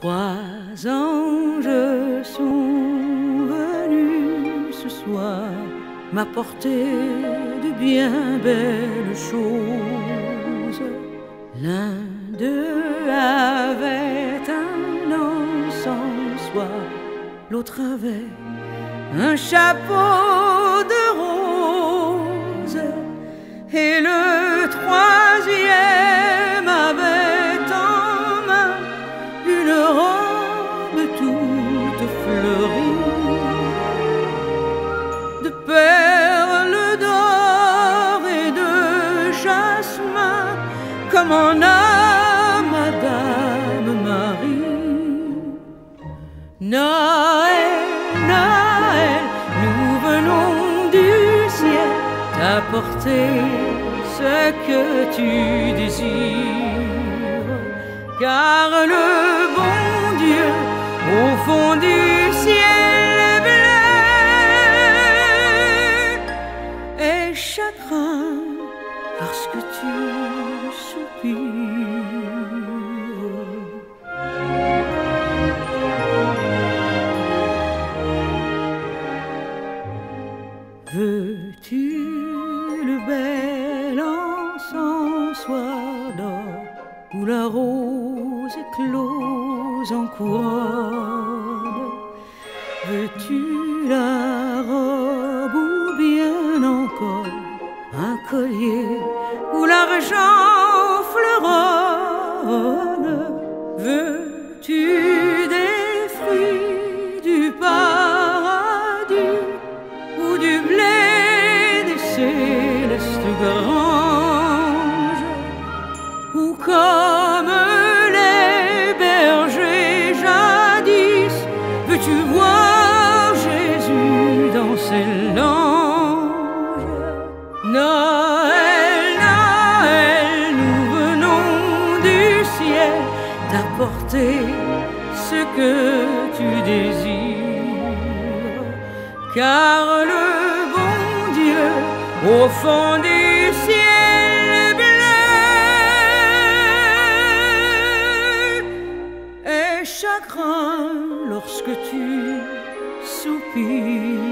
Trois anges sont venus ce soir m'apporter de bien belles choses. L'un d'eux avait un encensoir, l'autre avait un chapeau de rose et le de perles d'or et de jasmin, comme en a Madame Marie. Noël, Noël, nous venons du ciel t'apporter ce que tu désires, car le Veux-tu le bel encensoir d'or où la rose éclose en couronne? Veux-tu la robe ou bien encore un collier où l'argent fleuronne Veux-tu granges, ou comme les bergers jadis, veux-tu voir Jésus dans ses langes? Noël, Noël, nous venons du ciel t'apporter ce que tu désires car le au fond du ciel bleu est chagrin lorsque tu soupires.